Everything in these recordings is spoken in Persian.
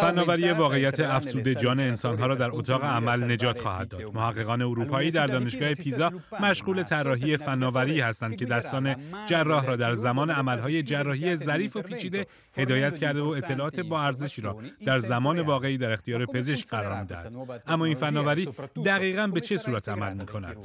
فناوری واقعیت افسوده جان انسانها را در اتاق عمل نجات خواهد داد. محققان اروپایی در دانشگاه پیزا مشغول طراحی فناوری هستند که دستان جراح را در زمان عملهای جراحی ظریف و پیچیده هدایت کرده و اطلاعات با ارزشی را در زمان واقعی در اختیار پزشک قرار می‌دهد. اما این فناوری دقیقا به چه صورت عمل می کند؟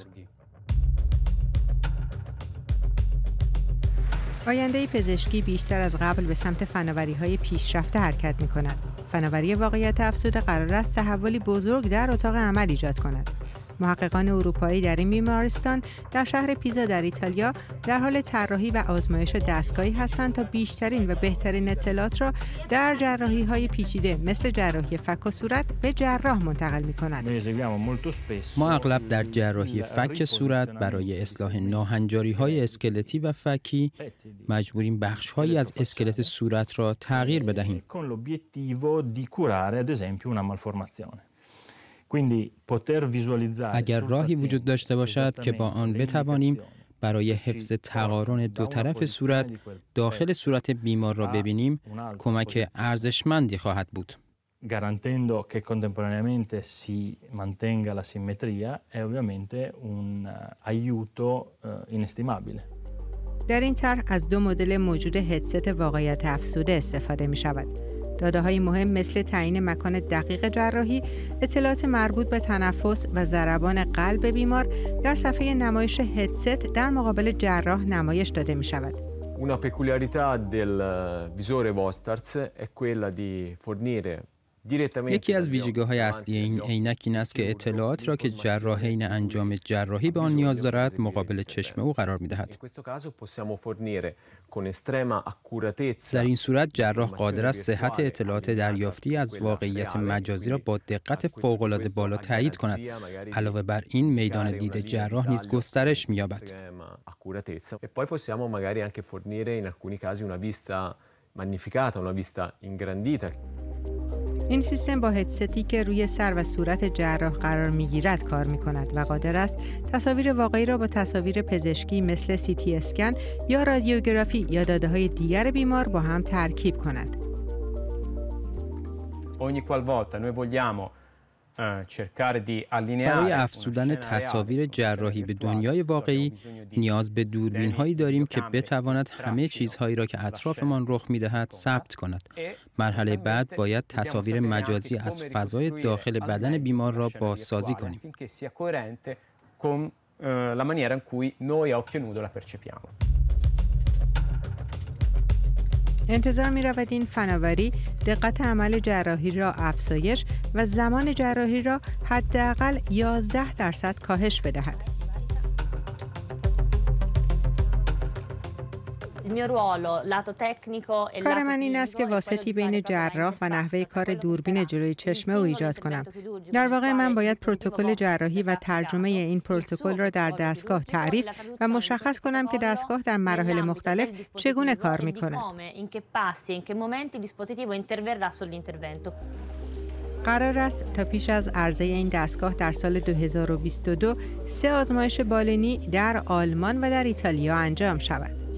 آینده پزشکی بیشتر از قبل به سمت فناوری های پیشرفته حرکت می کند. فناوری واقعیت افزوده قرار است تحولی بزرگ در اتاق عمل ایجاد کند. محققان اروپایی در این بیمارستان در شهر پیزا در ایتالیا در حال طراحی و آزمایش دستگاهی هستند تا بیشترین و بهترین اطلاعات را در جراحی های پیچیده مثل جراحی فک و صورت به جراح منتقل می کنند. ما اغلب در جراحی فک صورت برای اصلاح ناهنجاری های اسکلتی و فکی مجبوریم بخش هایی از اسکلت صورت را تغییر بدهیم. اگر راهی وجود داشته باشد که با آن بتوانیم برای حفظ تقارن دو طرف صورت داخل صورت بیمار را ببینیم کمک ارزشمندی خواهد بود. garantendo che contemporaneamente si mantenga la simmetria è ovviamente un aiuto inestimabile. در این طرح از دو مدل موجود هدست واقعیت افزوده استفاده می شود. داده های مهم مثل تعیین مکان دقیق جراحی، اطلاعات مربوط به تنفس و ضربان قلب بیمار در صفحه نمایش هدست در مقابل جراح نمایش داده می شود. Una peculiarità del visore Vostars è quella di fornire یکی از ویژگی های اصلی این عینک این است که اطلاعات را که جراح این انجام جراحی به آن نیاز دارد مقابل چشم او قرار می دهد. در این صورت جراح قادر است صحت اطلاعات دریافتی از واقعیت مجازی را با دقت فوق‌العاده بالا تایید کند. علاوه بر این میدان دید جراح نیز گسترش می‌یابد. magnificata, una vista ingrandita. این سیستم با هدستی که روی سر و صورت جراح قرار می‌گیرد کار می کند و قادر است تصاویر واقعی را با تصاویر پزشکی مثل سی تی اسکن یا رادیوگرافی یا داده های دیگر بیمار با هم ترکیب کند. Ogni qualvolta noi vogliamo برای افزودن تصاویر جراحی به دنیای واقعی نیاز به دوربین هایی داریم که بتواند همه چیزهایی را که اطرافمان رخ می دهد ثبت کند. مرحله بعد باید تصاویر مجازی از فضای داخل بدن بیمار را بازسازی کنیم. انتظار می رود این فناوری دقت عمل جراحی را افزایش و زمان جراحی را حداقل 11 درصد کاهش بدهد. کار من این است که واسطی بین جراح و نحوه کار دوربین جلوی چشمه او ایجاد کنم. در واقع من باید پروتکل جراحی و ترجمه این پروتکل را در دستگاه تعریف و مشخص کنم که دستگاه در مراحل مختلف چگونه کار می کند. قرار است تا پیش از عرضه این دستگاه در سال 2022 سه آزمایش بالینی در آلمان و در ایتالیا انجام شود.